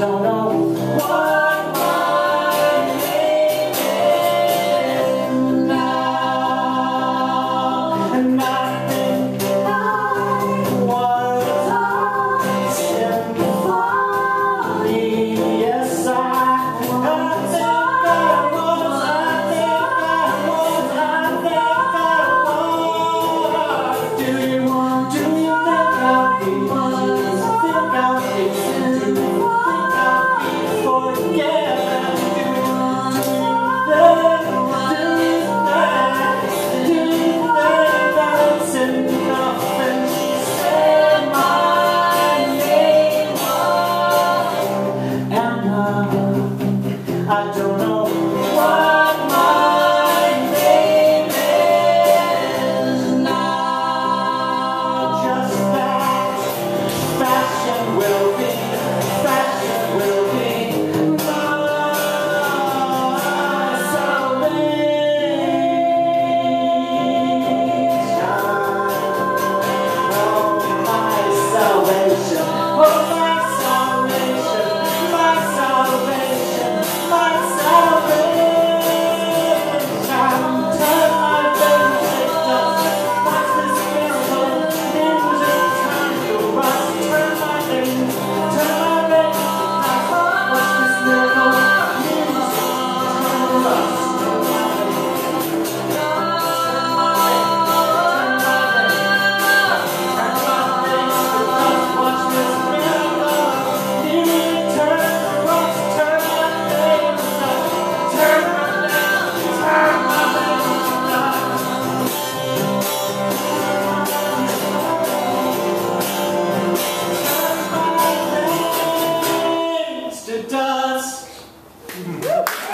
don't know. Mm.